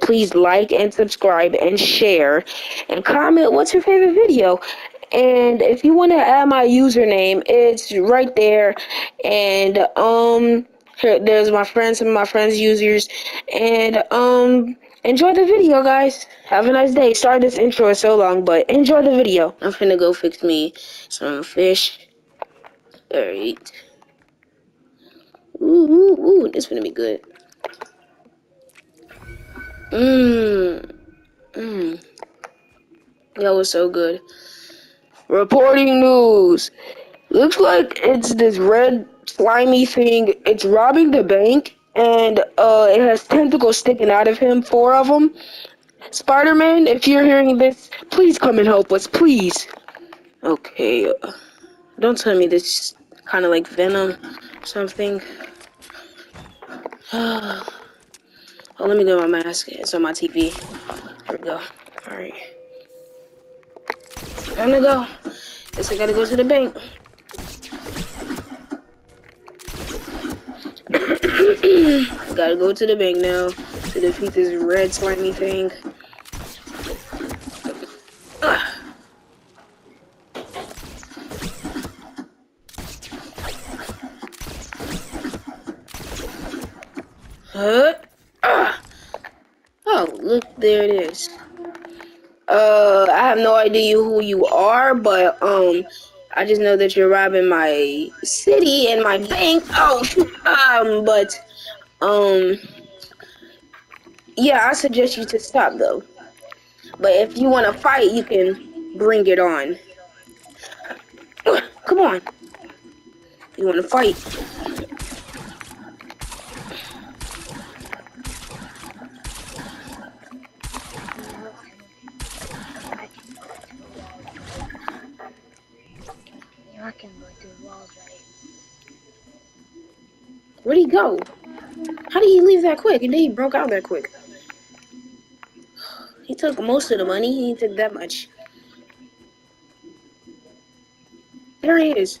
please like and subscribe and share and comment what's your favorite video. And if you want to add my username, it's right there. And um, here, there's my friends, of my friends' users. And um, enjoy the video, guys. Have a nice day. Sorry this intro is so long, but enjoy the video. I'm finna go fix me some fish. Alright. Ooh, ooh, ooh, this gonna be good. Mmm. Mmm. That was so good. Reporting news. Looks like it's this red slimy thing. It's robbing the bank, and uh, it has tentacles sticking out of him. Four of them. Spider-Man, if you're hearing this, please come and help us, please. Okay. Uh, don't tell me this is kind of like Venom, something. oh, let me get my mask. It's on my TV. There we go. All right. Time to go. Guess I gotta go to the bank. gotta go to the bank now to defeat this red slimy thing. Huh? There it is. Uh, I have no idea who you are, but um, I just know that you're robbing my city and my bank. Oh, um, but um, yeah, I suggest you to stop though. But if you want to fight, you can bring it on. Come on. You want to fight? Go? How did he leave that quick? And then he broke out that quick. He took most of the money. He took that much. There he is.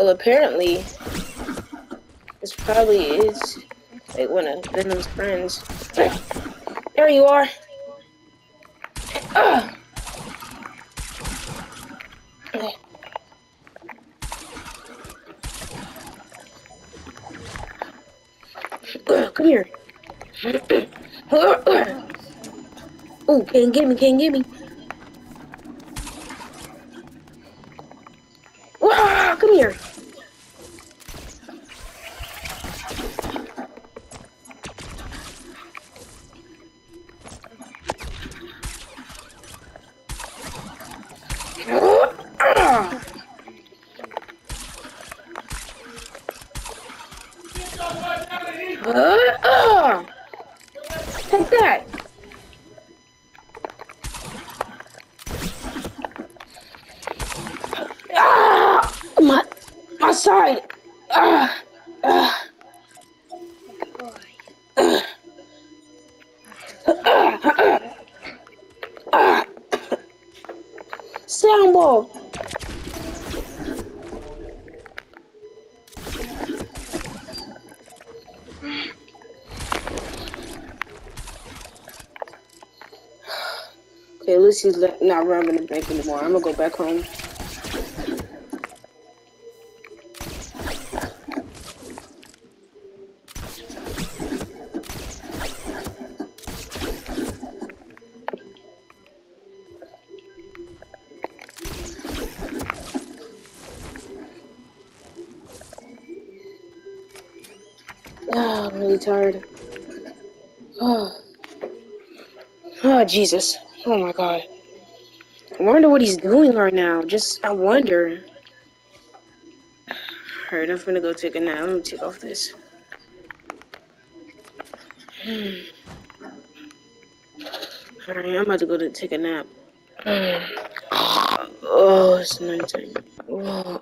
Well, apparently, this probably is like one of Venom's friends. There you are. Uh. Come here. oh, can't get me, can't get me. Take that. Ah, my, my side. Ah, ah. Soundball. least he's not robbing the bank anymore. I'm gonna go back home. Oh, I'm really tired. Oh, oh Jesus. Oh my God. I wonder what he's doing right now. Just, I wonder. Alright, I'm gonna go take a nap. Let me take off this. Alright, I'm about to go to take a nap. Oh, it's nighttime. Oh.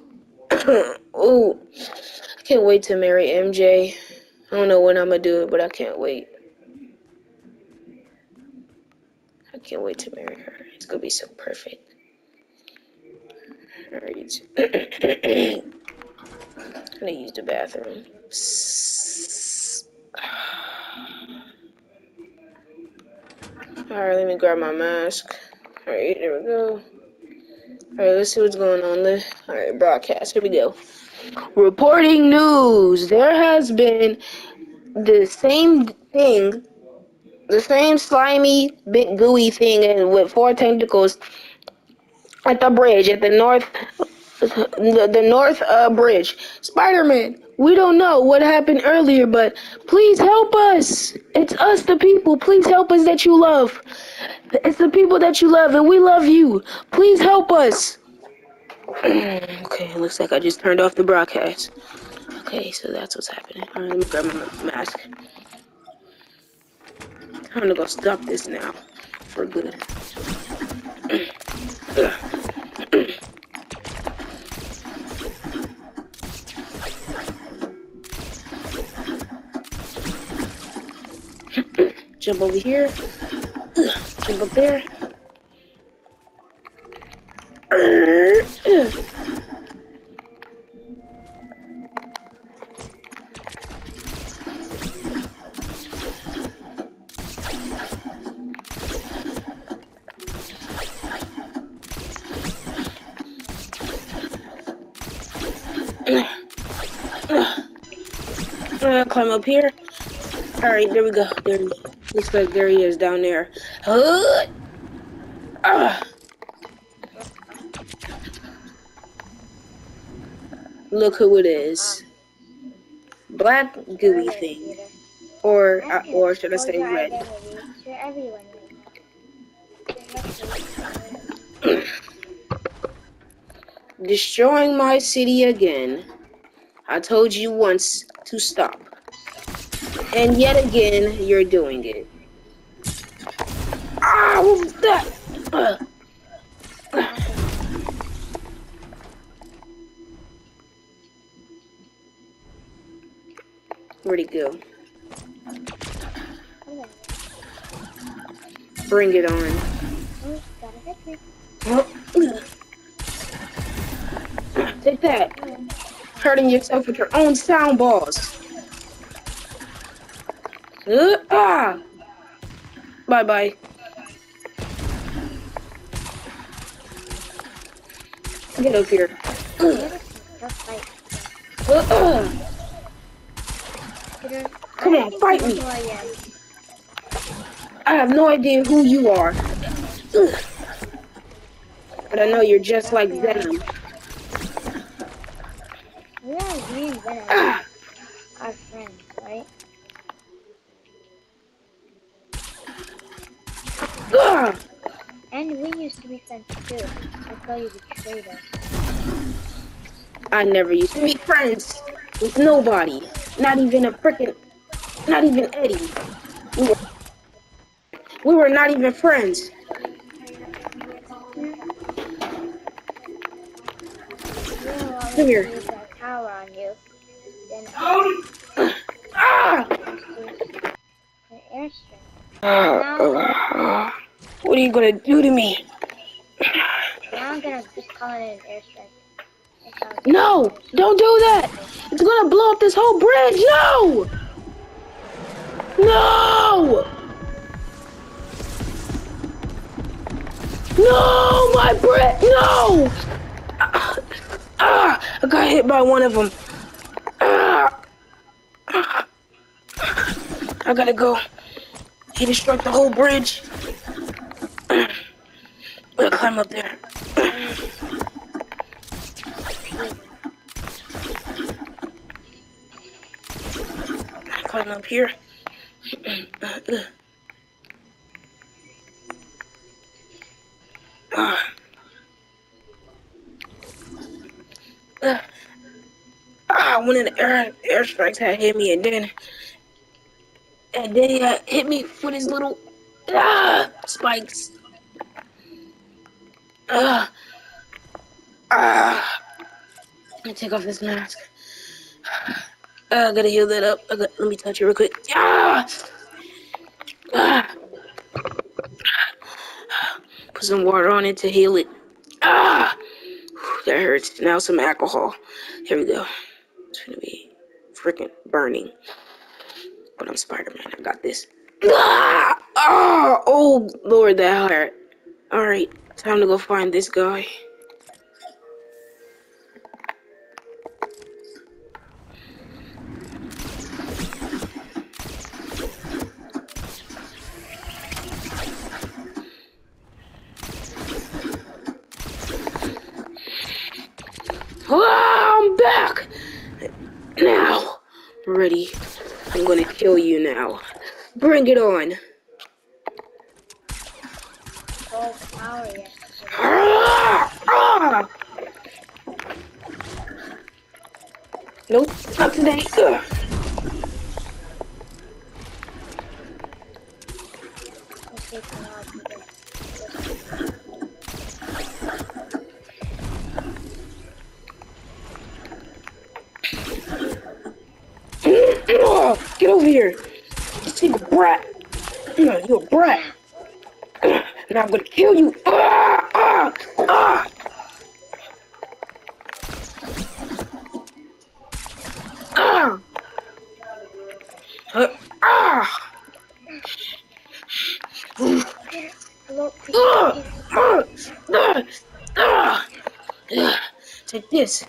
oh, I can't wait to marry MJ. I don't know when I'm gonna do it, but I can't wait. I can't wait to marry her. It's gonna be so perfect. Alright. I'm gonna use the bathroom. Alright, let me grab my mask. Alright, there we go. Alright, let's see what's going on. there. Alright, broadcast. Here we go. Reporting news. There has been the same thing, the same slimy, big gooey thing with four tentacles at the bridge at the north the, the north uh, bridge. Spider-Man, we don't know what happened earlier, but please help us. It's us, the people. Please help us that you love. It's the people that you love, and we love you. Please help us. okay, it looks like I just turned off the broadcast. Okay, so that's what's happening. Let me grab my mask. I'm gonna go stop this now for good. Jump over here. Jump up there. Uh, climb up here. All right, there we go. There, looks like there he is down there. Uh, uh. Look who it is. Black gooey thing, or uh, or should I say red? Destroying my city again. I told you once to stop. And yet again, you're doing it. Ah, what was that? Where'd he go? Bring it on. Take that. Hurting yourself with your own sound balls. Uh, ah! Bye bye. Get up here. Uh, uh. Come on, fight me. I have no idea who you are. But I know you're just like Venom. Yeah, me and Venom friends, right? And we used to be friends too. Until you betrayed us. I never used to be friends with nobody. Not even a freaking, not even Eddie. We were, we were not even friends. Come here. Then. What are you gonna do to me? Now I'm gonna just call it an airstrike. No! Don't do that! It's gonna blow up this whole bridge! No! No! No! My bridge! No! Ah, I got hit by one of them. I gotta go. He destroyed the whole bridge. I'm gonna climb up there. climb up here. Uh, ah, one of the air airstrikes had hit me, and then and then he hit me with his little ah spikes. Ah, ah. Take off this mask. Ah, I gotta heal that up. Got, let me touch it real quick. Ah, ah. Put some water on it to heal it. Ah. That hurts. Now some alcohol. Here we go. It's gonna be freaking burning. But I'm Spider-Man. I got this. Ah! Oh, oh, Lord, that hurt. Alright, time to go find this guy. Ah, I'm back! Now, ready. I'm gonna kill you now. Bring it on. Nope, not today. Ugh. Here. You a brat. You're a brat. Now I'm gonna kill you. Ah, ah, ah. Ah. Ah, ah, ah, ah. Take this.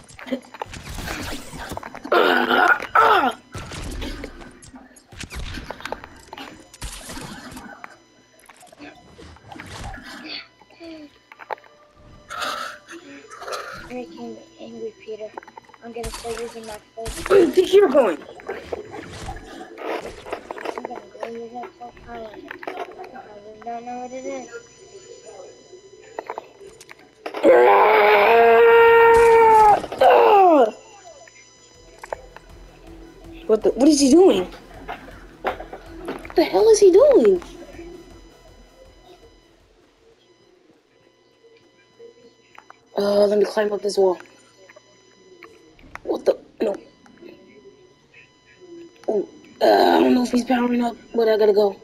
Power. I really don't know what is. What the? What is he doing? What the hell is he doing? Uh, let me climb up this wall. What the? No. Oh, uh, I don't know if he's powering up, but I gotta go.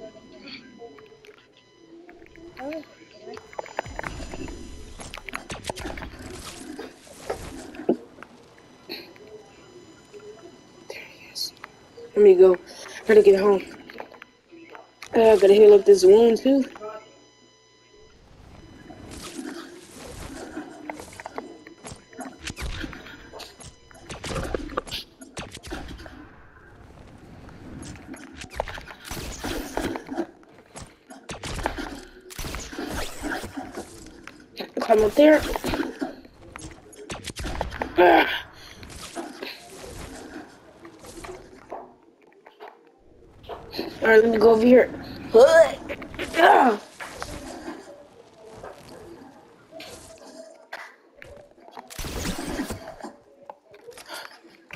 Let me go. Gotta get home. Uh, I gotta heal up this wound too. Climb up there. Alright, let me go over here. Ah.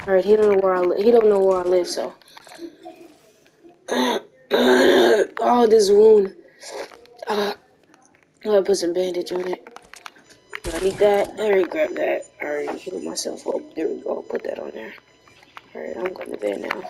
Alright, he don't know where I live. He don't know where I live, so. oh, this wound. Ah. I put some bandage on it. I need that. Alright, grab that. Alright, heal myself up. There we go. Put that on there. Alright, I'm going to bed now.